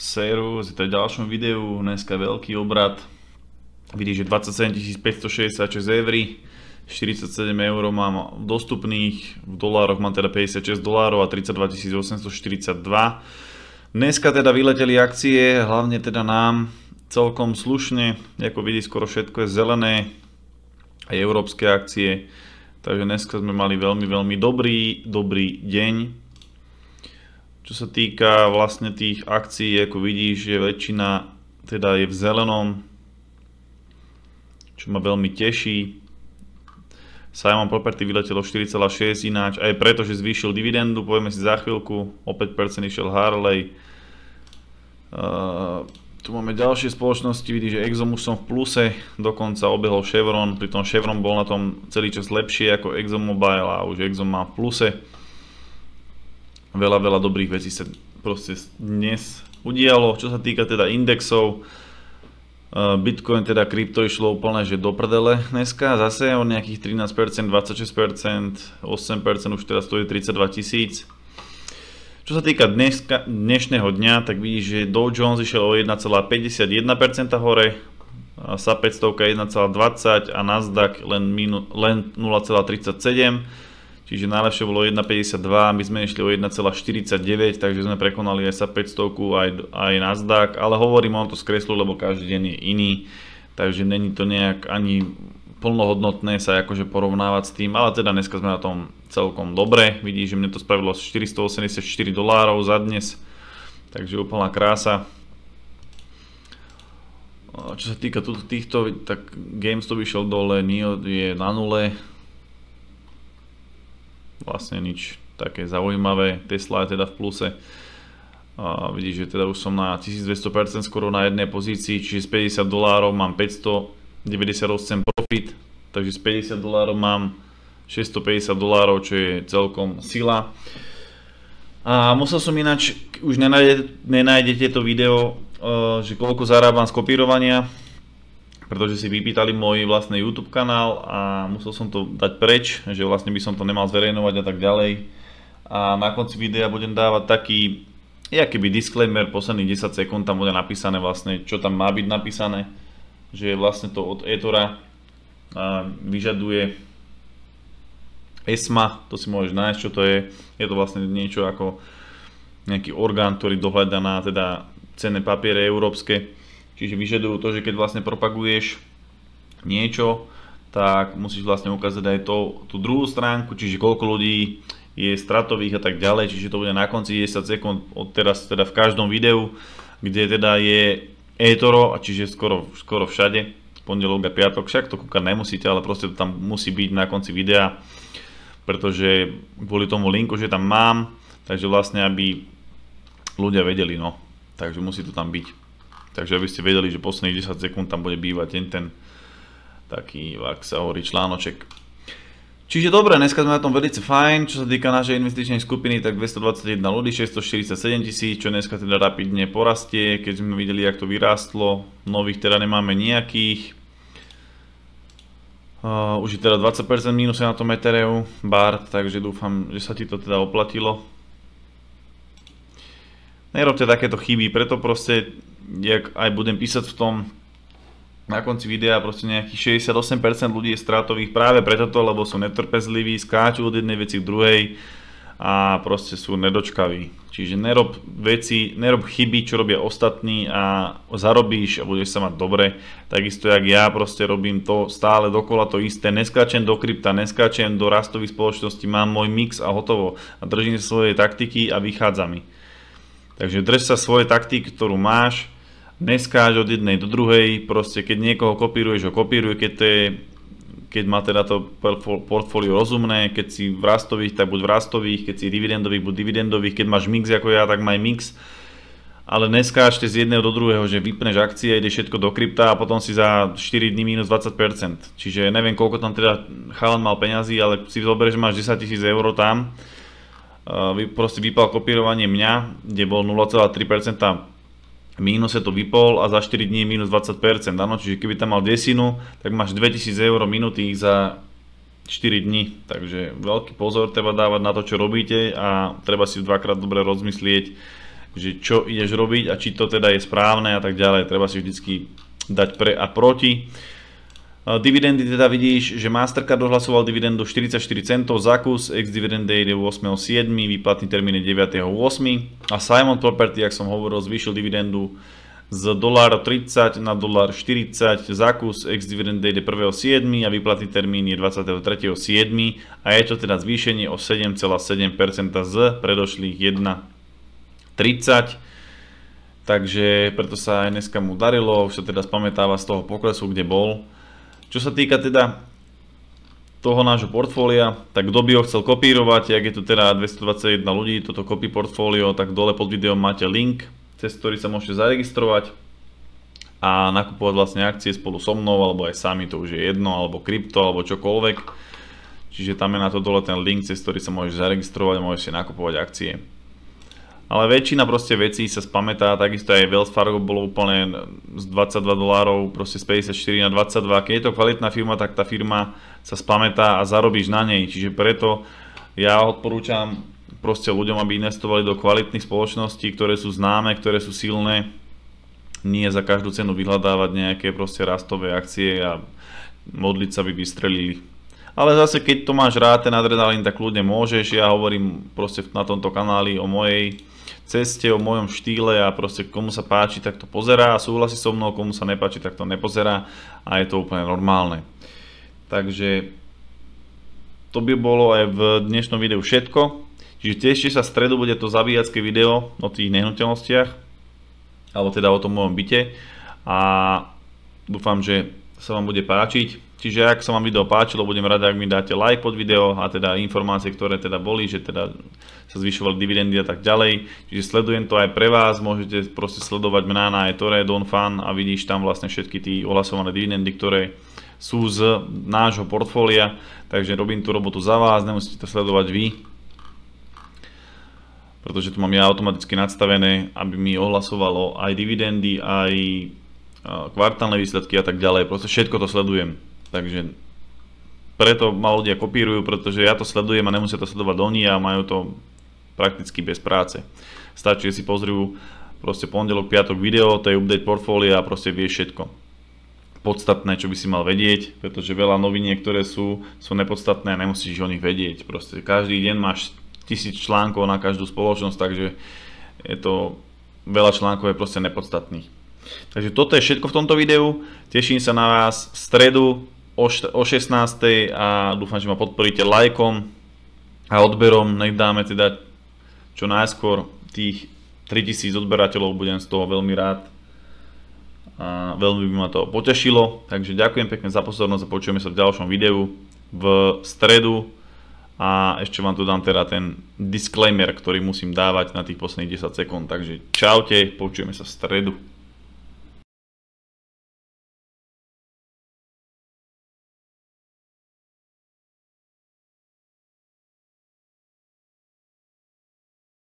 Je to v ďalšom videu, dneska veľký obrad. Vidíš, že 27 566 eur, 47 eur mám dostupných, v dolároch mám teda 56 dolárov a 32 842. Dneska teda vyleteli akcie, hlavne teda nám celkom slušne, ako vidí skoro všetko je zelené, aj európske akcie. Takže dneska sme mali veľmi, veľmi dobrý, dobrý deň. Čo sa týka vlastne tých akcií, ako vidíš, že väčšina teda je v zelenom, čo ma veľmi teší. Simon Property vyletelo 4,6 ináč, aj preto, že zvýšil dividendu, povieme si za chvíľku, o 5% išiel Harley. Uh, tu máme ďalšie spoločnosti, vidíš, že Exxon už som v pluse, dokonca obehol Chevron, pritom Chevron bol na tom celý čas lepšie ako ExxonMobil a už Exxon má v pluse veľa, veľa dobrých vecí sa proste dnes udialo. Čo sa týka teda indexov, eh, Bitcoin teda krypto išlo úplne že do prdele dneska, zase o nejakých 13%, 26%, 8% už teraz stojí 32 tisíc. Čo sa týka dneska, dnešného dňa, tak vidíš, že Dow Jones išiel o 1,51% hore, sa 500 1,20 a Nasdaq len, len 0,37 Čiže najlepšie bolo 1,52, my sme išli o 1,49, takže sme prekonali sa 500 aj, aj Nasdaq, ale hovorím, on to skreslu, lebo každý deň je iný, takže není to nejak ani plnohodnotné sa akože porovnávať s tým, ale teda dneska sme na tom celkom dobre, vidíš, že mne to spravilo 484 dolárov za dnes, takže úplná krása. Čo sa týka týchto, tak GameStop išiel dole, NIO je na nule, vlastne nič také zaujímavé. Tesla je teda v pluse. A vidíš, že teda už som na 1200% skoro na jednej pozícii, čiže z 50 dolárov mám 598 profit, takže z 50 dolárov mám 650 dolárov, čo je celkom sila. A musel som ináč, už nenájdete, nenájdete to video, že koľko zarábam z kopírovania, pretože si vypýtali môj vlastný YouTube kanál a musel som to dať preč, že vlastne by som to nemal zverejnovať a tak ďalej. A na konci videa budem dávať taký, keby disclaimer, posledných 10 sekúnd tam bude napísané vlastne, čo tam má byť napísané, že vlastne to od Etora vyžaduje ESMA, to si môžeš nájsť, čo to je. Je to vlastne niečo ako nejaký orgán, ktorý dohľada na teda cenné papiere európske Čiže vyžadujú to, že keď vlastne propaguješ niečo, tak musíš vlastne ukázať aj to, tú druhú stránku, čiže koľko ľudí je stratových a tak ďalej, čiže to bude na konci 10 sekúnd od teraz teda v každom videu, kde teda je eToro, a čiže skoro, skoro všade, pondelok a piatok, však to kúkať nemusíte, ale proste to tam musí byť na konci videa, pretože kvôli tomu linku, že tam mám, takže vlastne aby ľudia vedeli, no, takže musí to tam byť. Takže aby ste vedeli, že posledných 10 sekúnd tam bude bývať ten, ten taký, ak sa hovorí, článoček. Čiže dobre, dneska sme na tom veľmi fajn, čo sa týka našej investičnej skupiny, tak 221 ľudí, 647 tisíc, čo dneska teda rapidne porastie, keď sme videli, jak to vyrástlo, nových teda nemáme nejakých. Uh, už je teda 20% mínus na tom Ethereum, BART, takže dúfam, že sa ti to teda oplatilo. Nerobte takéto chyby, preto proste jak aj budem písať v tom na konci videa proste nejakých 68% ľudí je stratových práve preto, lebo sú netrpezliví, skáču od jednej veci k druhej a proste sú nedočkaví. Čiže nerob veci, nerob chyby, čo robia ostatní a zarobíš a budeš sa mať dobre. Takisto jak ja proste robím to stále dokola to isté. Neskáčem do krypta, neskáčem do rastových spoločností, mám môj mix a hotovo. A držím svojej taktiky a vychádza mi. Takže drž sa svoje taktiky, ktorú máš, neskáž od jednej do druhej, proste keď niekoho kopíruješ, ho kopíruj, keď to je keď má teda to portfólio rozumné, keď si v rastových, tak buď v rastových, keď si dividendových, buď dividendových, keď máš mix ako ja, tak maj mix. Ale neskážte z jedného do druhého, že vypneš akcie, ide všetko do krypta a potom si za 4 dní minus 20%. Čiže neviem, koľko tam teda chalan mal peňazí, ale si zober, že máš 10 000 eur tam. Proste vypal kopírovanie mňa, kde bol 0,3% mínuse to vypol a za 4 dní minus 20%, áno, čiže keby tam mal desinu, tak máš 2000 eur minutých za 4 dní, takže veľký pozor treba dávať na to, čo robíte a treba si dvakrát dobre rozmyslieť, že čo ideš robiť a či to teda je správne a tak ďalej. Treba si vždycky dať pre a proti. Dividendy teda vidíš, že Mastercard ohlasoval dividendu 44 centov za kus, ex-dividend date je 8.7, výplatný termín je 9.8 a Simon Property, ak som hovoril, zvýšil dividendu z dolára 30 na dolár 40 za kus, ex-dividend date je 1.7 a výplatný termín je 23.7 a je to teda zvýšenie o 7,7% z predošlých 1.30 takže preto sa aj dneska mu darilo, už sa teda spamätáva z toho poklesu, kde bol čo sa týka teda toho nášho portfólia, tak kto by ho chcel kopírovať, ak je tu teda 221 ľudí, toto copy portfólio, tak dole pod videom máte link, cez ktorý sa môžete zaregistrovať a nakupovať vlastne akcie spolu so mnou, alebo aj sami, to už je jedno, alebo krypto, alebo čokoľvek. Čiže tam je na to dole ten link, cez ktorý sa môžeš zaregistrovať a môžeš si nakupovať akcie. Ale väčšina proste vecí sa spamätá, takisto aj Wells Fargo bolo úplne z 22 dolárov, proste z 54 na 22. Keď je to kvalitná firma, tak tá firma sa spamätá a zarobíš na nej. Čiže preto ja odporúčam proste ľuďom, aby investovali do kvalitných spoločností, ktoré sú známe, ktoré sú silné. Nie za každú cenu vyhľadávať nejaké proste rastové akcie a modliť sa, aby vystrelili. Ale zase, keď to máš rád, ten adrenalín, tak ľudia môžeš. Ja hovorím proste na tomto kanáli o mojej ceste, o mojom štýle a proste komu sa páči, tak to pozerá a súhlasí so mnou, komu sa nepáči, tak to nepozerá a je to úplne normálne. Takže to by bolo aj v dnešnom videu všetko. Čiže tešte sa v stredu, bude to zabíjacké video o tých nehnuteľnostiach, alebo teda o tom mojom byte a dúfam, že sa vám bude páčiť. Čiže ak sa vám video páčilo, budem rada, ak mi dáte like pod video a teda informácie, ktoré teda boli, že teda sa zvyšovali dividendy a tak ďalej. Čiže sledujem to aj pre vás, môžete proste sledovať mňa na Etore, Donfan a vidíš tam vlastne všetky tí ohlasované dividendy, ktoré sú z nášho portfólia. Takže robím tú robotu za vás, nemusíte to sledovať vy. Pretože tu mám ja automaticky nadstavené, aby mi ohlasovalo aj dividendy, aj kvartálne výsledky a tak ďalej. Proste všetko to sledujem. Takže preto ma ľudia kopírujú, pretože ja to sledujem a nemusia to sledovať oni a majú to prakticky bez práce. Stačí, že si pozrú proste pondelok, piatok video, to je update portfólia a proste vieš všetko podstatné, čo by si mal vedieť, pretože veľa noviniek, ktoré sú, sú nepodstatné a nemusíš o nich vedieť. Proste každý deň máš tisíc článkov na každú spoločnosť, takže je to veľa článkov je proste nepodstatných. Takže toto je všetko v tomto videu. Teším sa na vás v stredu o 16. a dúfam, že ma podporíte lajkom a odberom. Nech dáme teda čo najskôr tých 3000 odberateľov, budem z toho veľmi rád. A veľmi by ma to potešilo. Takže ďakujem pekne za pozornosť a počujeme sa v ďalšom videu v stredu. A ešte vám tu dám teda ten disclaimer, ktorý musím dávať na tých posledných 10 sekúnd. Takže čaute, počujeme sa v stredu.